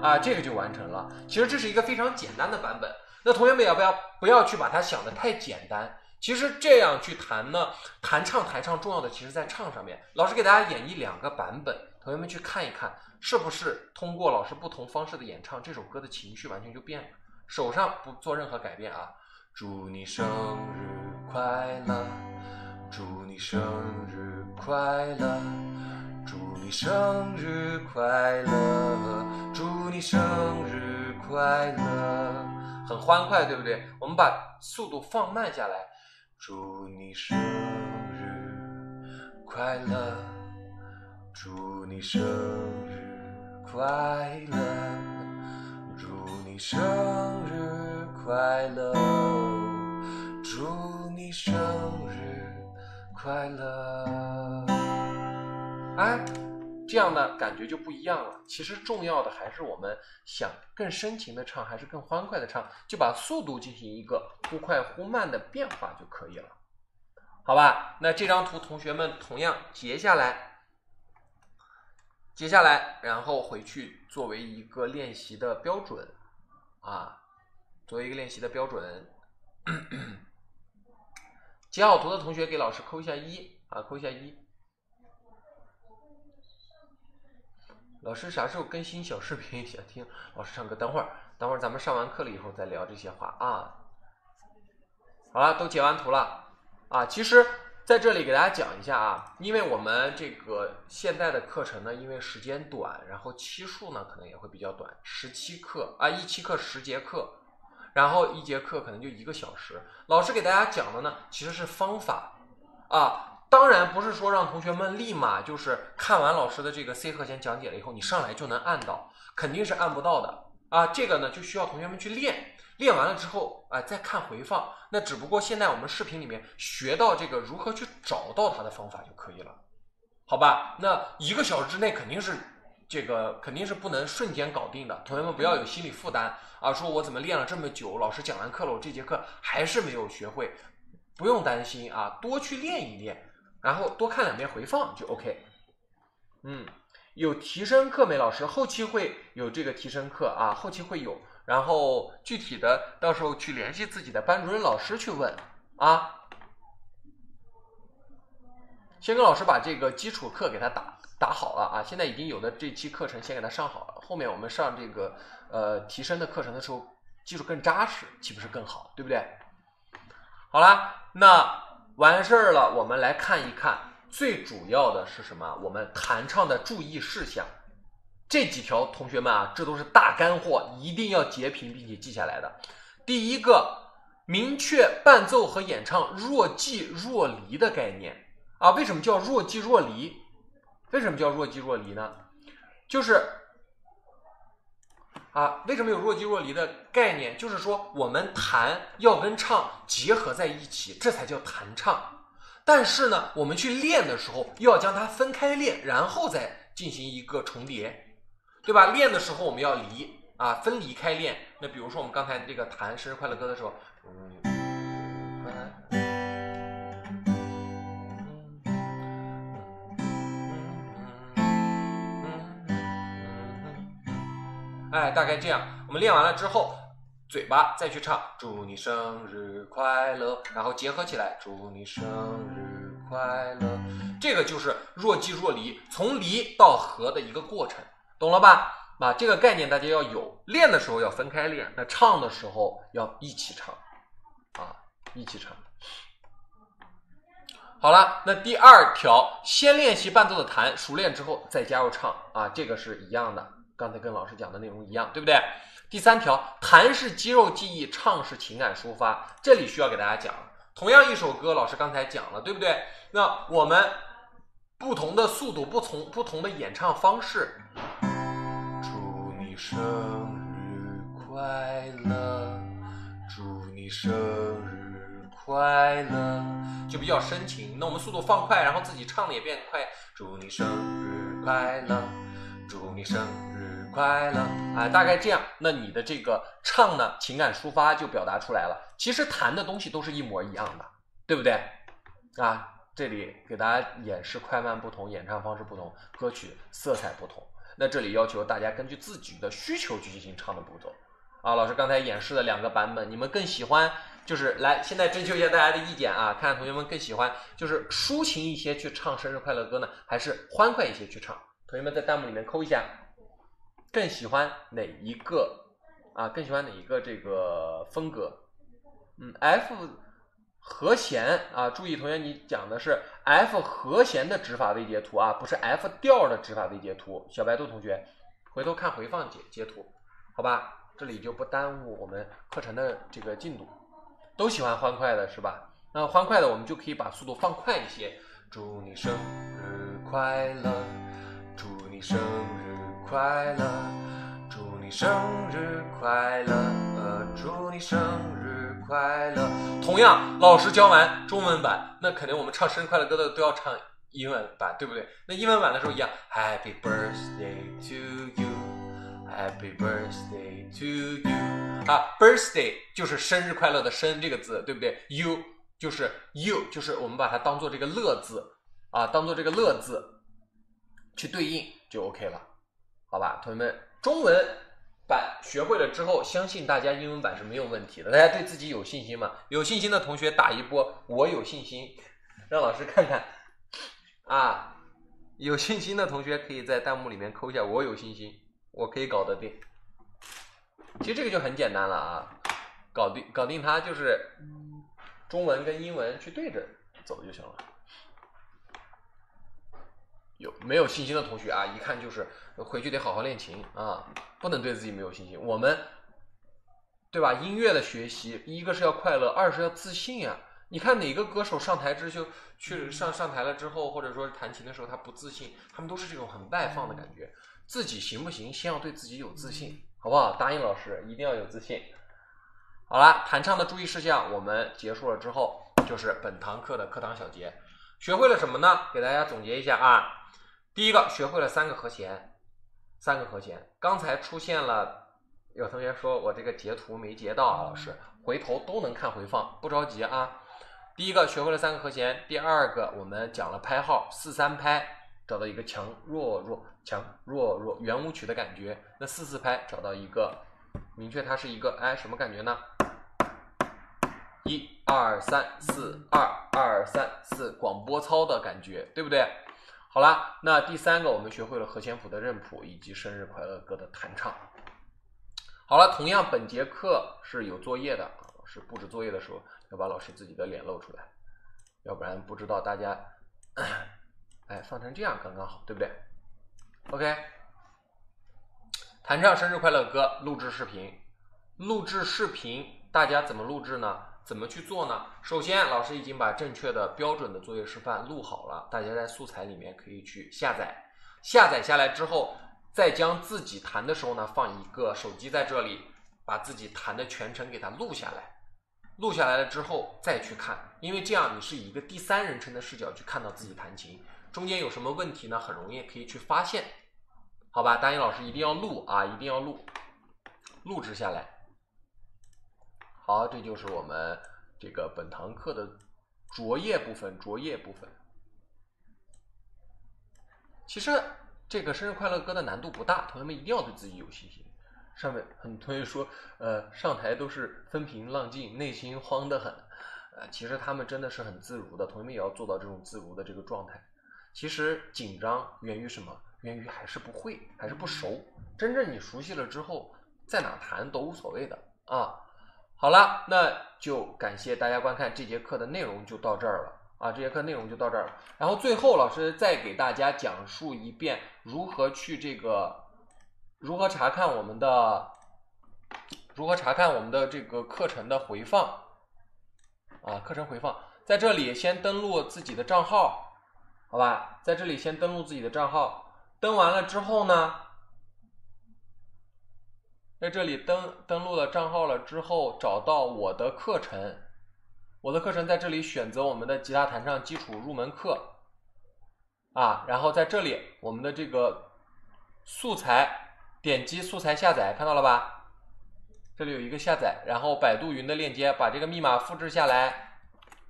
啊，这个就完成了。其实这是一个非常简单的版本。那同学们要不要不要去把它想的太简单？其实这样去弹呢，弹唱弹唱重要的其实在唱上面。老师给大家演绎两个版本，同学们去看一看，是不是通过老师不同方式的演唱，这首歌的情绪完全就变了。手上不做任何改变啊！祝你生日快乐，祝你生日快乐。祝你生日快乐，祝你生日快乐，很欢快，对不对？我们把速度放慢下来。祝你生日快乐，祝你生日快乐，祝你生日快乐，祝你生日快乐。哎，这样呢感觉就不一样了。其实重要的还是我们想更深情的唱，还是更欢快的唱，就把速度进行一个忽快忽慢的变化就可以了，好吧？那这张图同学们同样截下来，截下来，然后回去作为一个练习的标准啊，作为一个练习的标准。截好图的同学给老师扣一下一啊，扣一下一。老师啥时候更新小视频？想听老师唱歌？等会儿，等会儿咱们上完课了以后再聊这些话啊。好了，都截完图了啊。其实在这里给大家讲一下啊，因为我们这个现在的课程呢，因为时间短，然后期数呢可能也会比较短，十七课啊，一期课十节课，然后一节课可能就一个小时。老师给大家讲的呢，其实是方法啊。当然不是说让同学们立马就是看完老师的这个 C 和弦讲解了以后，你上来就能按到，肯定是按不到的啊。这个呢就需要同学们去练，练完了之后啊再看回放。那只不过现在我们视频里面学到这个如何去找到它的方法就可以了，好吧？那一个小时之内肯定是这个肯定是不能瞬间搞定的，同学们不要有心理负担啊。说我怎么练了这么久，老师讲完课了，我这节课还是没有学会，不用担心啊，多去练一练。然后多看两遍回放就 OK。嗯，有提升课没？老师后期会有这个提升课啊，后期会有。然后具体的到时候去联系自己的班主任老师去问啊。先跟老师把这个基础课给他打打好了啊，现在已经有的这期课程先给他上好了，后面我们上这个呃提升的课程的时候，基础更扎实，岂不是更好？对不对？好了，那。完事儿了，我们来看一看，最主要的是什么？我们弹唱的注意事项，这几条同学们啊，这都是大干货，一定要截屏并且记下来的。第一个，明确伴奏和演唱若即若离的概念啊。为什么叫若即若离？为什么叫若即若离呢？就是。啊，为什么有若即若离的概念？就是说，我们弹要跟唱结合在一起，这才叫弹唱。但是呢，我们去练的时候，又要将它分开练，然后再进行一个重叠，对吧？练的时候我们要离啊，分离开练。那比如说我们刚才这个弹生日快乐歌的时候。哎，大概这样，我们练完了之后，嘴巴再去唱“祝你生日快乐”，然后结合起来“祝你生日快乐”，这个就是若即若离，从离到合的一个过程，懂了吧？啊，这个概念大家要有，练的时候要分开练，那唱的时候要一起唱，啊，一起唱。好了，那第二条，先练习伴奏的弹，熟练之后再加入唱，啊，这个是一样的。刚才跟老师讲的内容一样，对不对？第三条，弹是肌肉记忆，唱是情感抒发。这里需要给大家讲，同样一首歌，老师刚才讲了，对不对？那我们不同的速度，不同不同的演唱方式。祝你生日快乐，祝你生日快乐，就比较深情。那我们速度放快，然后自己唱的也变快。祝你生日快乐，祝你生。快乐啊，大概这样，那你的这个唱呢，情感抒发就表达出来了。其实弹的东西都是一模一样的，对不对？啊，这里给大家演示快慢不同，演唱方式不同，歌曲色彩不同。那这里要求大家根据自己的需求去进行唱的步骤。啊，老师刚才演示的两个版本，你们更喜欢就是来现在征求一下大家的意见啊，看看同学们更喜欢就是抒情一些去唱生日快乐歌呢，还是欢快一些去唱？同学们在弹幕里面扣一下。更喜欢哪一个啊？更喜欢哪一个这个风格？嗯，F 和弦啊，注意同学，你讲的是 F 和弦的指法位截图啊，不是 F 调的指法位截图。小白兔同学，回头看回放截截图，好吧？这里就不耽误我们课程的这个进度。都喜欢欢快的是吧？那欢快的我们就可以把速度放快一些。祝你生日快乐，祝你生日。快乐，祝你生日快乐，祝你生日快乐。同样，老师教完中文版，那肯定我们唱生日快乐歌的都要唱英文版，对不对？那英文版的时候一样，Happy birthday to you，Happy birthday to you 啊，birthday 就是生日快乐的生这个字，对不对？You 就是 you，就是我们把它当做这个乐字啊，当做这个乐字去对应就 OK 了，好吧？同学们，中文版学会了之后，相信大家英文版是没有问题的。大家对自己有信心吗？有信心的同学打一波，我有信心，让老师看看。啊，有信心的同学可以在弹幕里面扣一下，我有信心，我可以搞得定。其实这个就很简单了啊，搞定搞定它就是中文跟英文去对着走就行了。有没有信心的同学啊？一看就是回去得好好练琴啊，不能对自己没有信心。我们对吧？音乐的学习，一个是要快乐，二是要自信呀。你看哪个歌手上台之就去上上台了之后，或者说弹琴的时候他不自信，他们都是这种很外放的感觉。自己行不行，先要对自己有自信，好不好？答应老师，一定要有自信。好了，弹唱的注意事项我们结束了之后，就是本堂课的课堂小结。学会了什么呢？给大家总结一下啊。第一个，学会了三个和弦，三个和弦。刚才出现了有同学说我这个截图没截到啊，老师，回头都能看回放，不着急啊。第一个学会了三个和弦，第二个我们讲了拍号四三拍，找到一个强弱弱强弱弱圆舞曲的感觉。那四四拍找到一个明确它是一个哎什么感觉呢？一二三四二二三四广播操的感觉，对不对？好了，那第三个我们学会了和弦谱的认谱以及生日快乐歌的弹唱。好了，同样本节课是有作业的，老师布置作业的时候。要把老师自己的脸露出来，要不然不知道大家，哎，放成这样刚刚好，对不对？OK，弹唱生日快乐歌，录制视频，录制视频，大家怎么录制呢？怎么去做呢？首先，老师已经把正确的标准的作业示范录好了，大家在素材里面可以去下载，下载下来之后，再将自己弹的时候呢，放一个手机在这里，把自己弹的全程给它录下来。录下来了之后再去看，因为这样你是以一个第三人称的视角去看到自己弹琴，中间有什么问题呢？很容易可以去发现，好吧？答应老师一定要录啊，一定要录，录制下来。好，这就是我们这个本堂课的着页部分，着页部分。其实这个生日快乐歌的难度不大，同学们一定要对自己有信心。上面很多同学说，呃，上台都是风平浪静，内心慌得很。呃，其实他们真的是很自如的，同学们也要做到这种自如的这个状态。其实紧张源于什么？源于还是不会，还是不熟。真正你熟悉了之后，在哪弹都无所谓的啊。好了，那就感谢大家观看这节课的内容就到这儿了啊，这节课内容就到这儿了。然后最后老师再给大家讲述一遍如何去这个。如何查看我们的？如何查看我们的这个课程的回放？啊，课程回放在这里，先登录自己的账号，好吧？在这里先登录自己的账号，登完了之后呢，在这里登登录了账号了之后，找到我的课程，我的课程在这里选择我们的吉他弹唱基础入门课，啊，然后在这里我们的这个素材。点击素材下载，看到了吧？这里有一个下载，然后百度云的链接，把这个密码复制下来，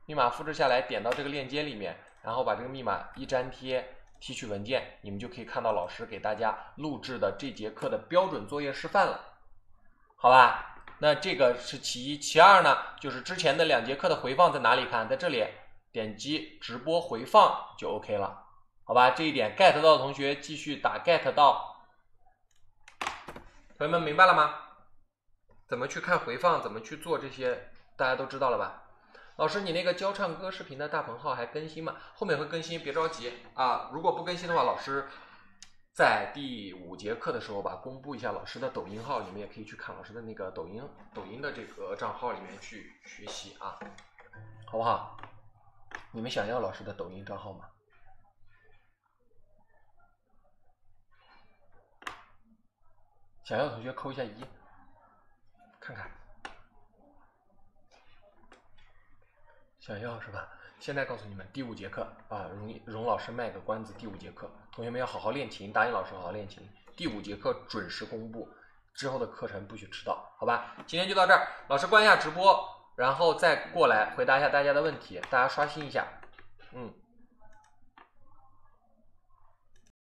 密码复制下来，点到这个链接里面，然后把这个密码一粘贴，提取文件，你们就可以看到老师给大家录制的这节课的标准作业示范了，好吧？那这个是其一，其二呢，就是之前的两节课的回放在哪里看？在这里，点击直播回放就 OK 了，好吧？这一点 get 到的同学继续打 get 到。同学们明白了吗？怎么去看回放？怎么去做这些？大家都知道了吧？老师，你那个教唱歌视频的大鹏号还更新吗？后面会更新，别着急啊！如果不更新的话，老师在第五节课的时候吧，公布一下老师的抖音号，你们也可以去看老师的那个抖音抖音的这个账号里面去学习啊，好不好？你们想要老师的抖音账号吗？想要同学扣一下一，看看，想要是吧？现在告诉你们，第五节课啊，荣荣老师卖个关子，第五节课，同学们要好好练琴，答应老师好好练琴。第五节课准时公布，之后的课程不许迟到，好吧？今天就到这儿，老师关一下直播，然后再过来回答一下大家的问题，大家刷新一下，嗯。